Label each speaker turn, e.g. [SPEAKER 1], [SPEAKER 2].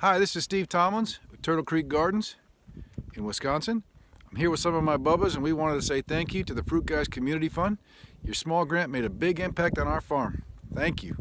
[SPEAKER 1] Hi, this is Steve Tomlins with Turtle Creek Gardens in Wisconsin. I'm here with some of my bubbas and we wanted to say thank you to the Fruit Guys Community Fund. Your small grant made a big impact on our farm. Thank you.